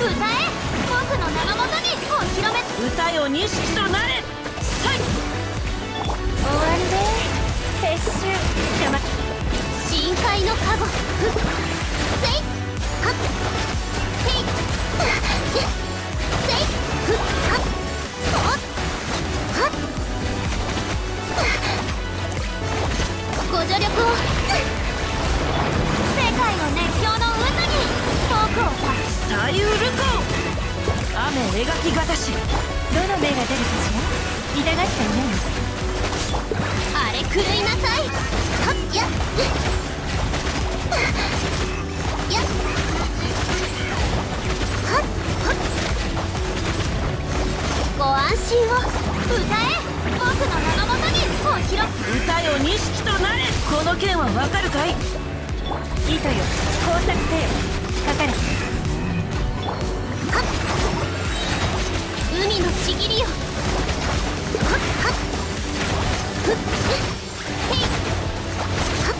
歌え僕の名のもとにお披露目歌よ錦となれさい終わりで撤収邪魔深海の加護せいはっへいせい描きがたし。どの目が出るかしら？痛がっちゃいないあれ狂いなさい。はっやっやっ。はっはっ。ご安心を。歌え。僕の名のもとにお披露歌よ錦となれ。この剣はわかるかい？糸よ。工作せよ。かかれ海のちぎりよ。はっはっふっへいはっ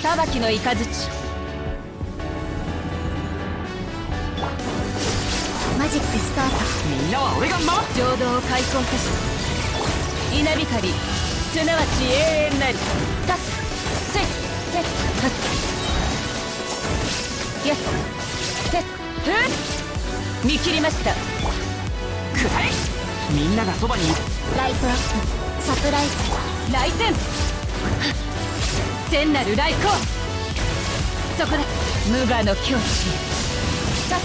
裁きの雷。マジックスタート。みんなは俺が守っ浄土を開墾さし稲光すなわち永遠なり。たっやってふっ見切りました。くらえみんながそばにいる。ライトアップサプライズ。来戦千なる来光そこ。だ無我の境地さっ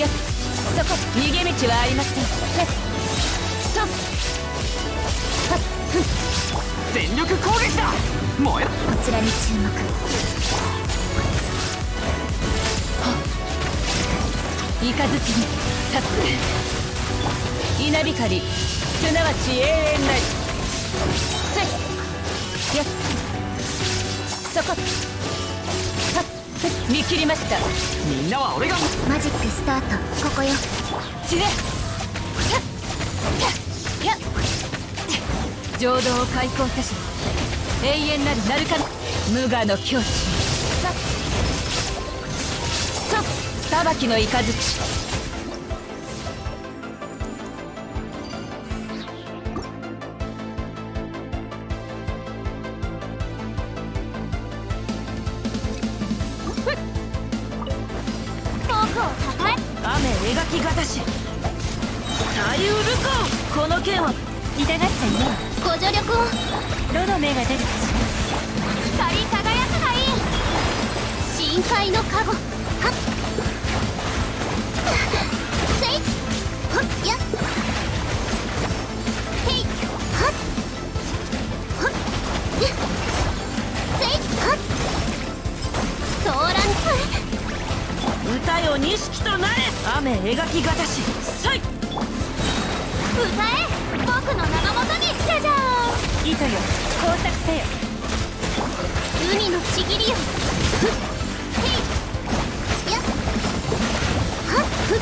やっ。そこ。逃げ道はありません。やっとはっ。ふん全力攻撃だ。燃え。ろこちらに注目三日月にさっ稲光すなわち永遠なりせい。やっ。そこ。はっ見切りました。みんなは俺が。マジックスタート。ここよ。散れやっやっ浄土を開墾せし永遠なるなるか無我の境地裁きの雷。僕をたたえ雨描きがたし左右ルコこの剣は痛がっち出るきがたしさい歌え僕の名のもとにじゃじゃーん。ら糸よ。工作せよ。海のちぎりよ。ふっへいやっはっふっ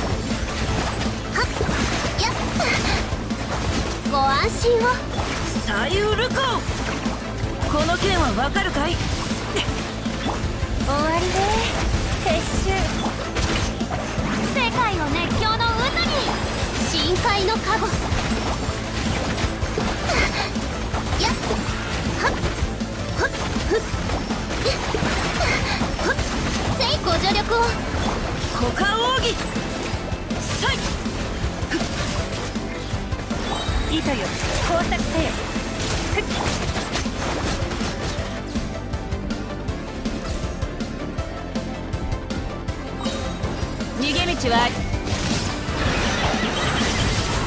はっやっご安心を左右ルコこの剣はわかるかい終わりで撤収世界の熱狂の渦に。深海の加護やっはっほっふっほっせいご助力を股間奥義さい糸よ工作せよ逃げ道は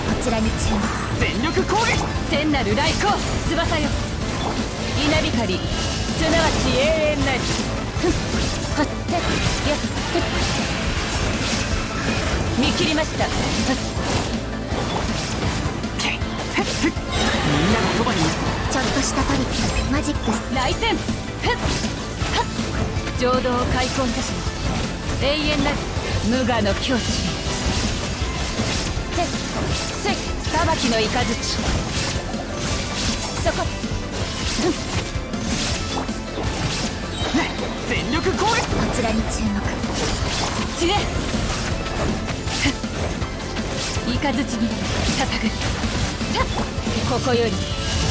こちらに注目。全力攻撃聖なる来光翼よ稲光すなわち永遠なりふっはってやっふっ見切りましたふっみんながそばにいるちょっとしたトリックマジックス来戦ふっはっ浄土を開墾せし永遠なる無我の境地。てせい裁きの雷。そこ。ふっ全力攻撃。こちらに注目。散れふっ。雷。に捧ぐたっ。ここより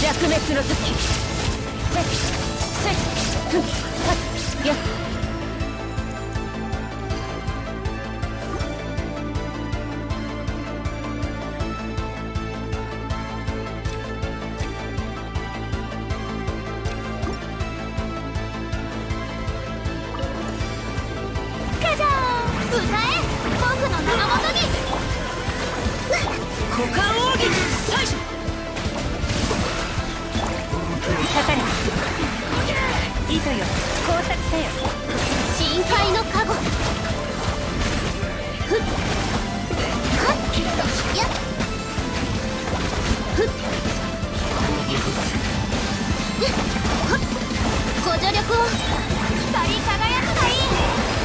弱滅の時。てせいふっご助力を光り輝くがいい。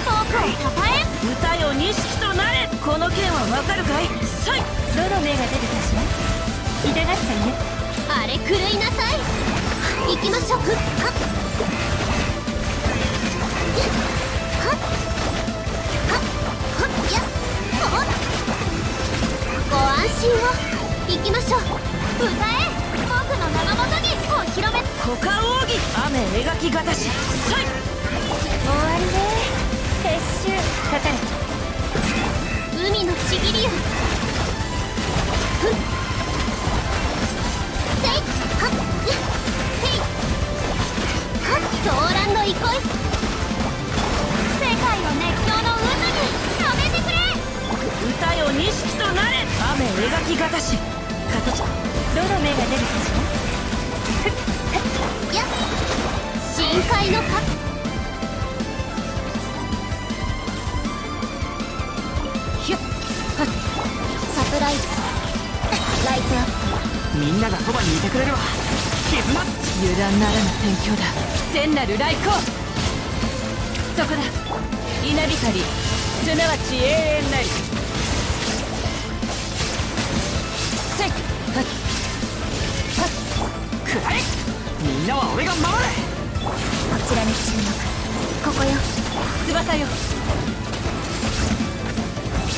僕をたたえ歌よ錦となれ。この剣はわかるかい？さい。どの目が出るかしら？痛がっちゃいね。あれ狂いなさい。行きましょうふっはっ。はっ。はっ。はっ。やっ。ほっご安心を。行きましょう。歌え。僕の名のもとにお披露目股間奥義雨描きがたしさい。終わりね撤収かかれ海のちぎりよふっせい。はっやっせい。はっ狂乱の憩い。世界を熱狂の渦に止めてくれ歌よ錦となれ雨描きがたし形どの目が出るかしやっ深海のかひゅっはっサプライズ。ライトアッみんながそばにいてくれるわ絆。油断ならぬ天境だ。聖なる来光そこだ。稲光。すなわち永遠なり。せいはっ。くらえみんなは俺が守るプこちらに注目ここよ。翼よ。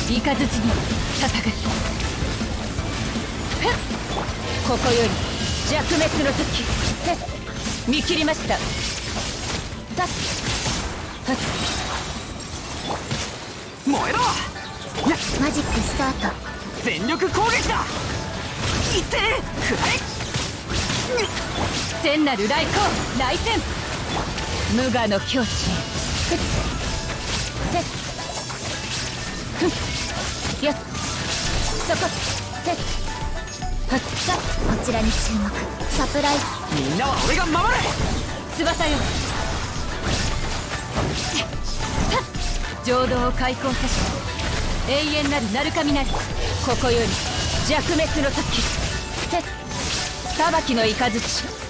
雷に捧ぐここより弱滅の時。見切りました。たっ。燃えろ。やマジックスタート。全力攻撃だ。いって。くらえ聖なる来光来戦無我の境地へ。ふっ。てっ。ふっ。やっ。そこ。てっ。はっ。さこちらに注目。サプライズ。みんなは俺が守る翼よ。浄土を開墾せ。し永遠なる鳴神なりここより弱滅の時。裁きの雷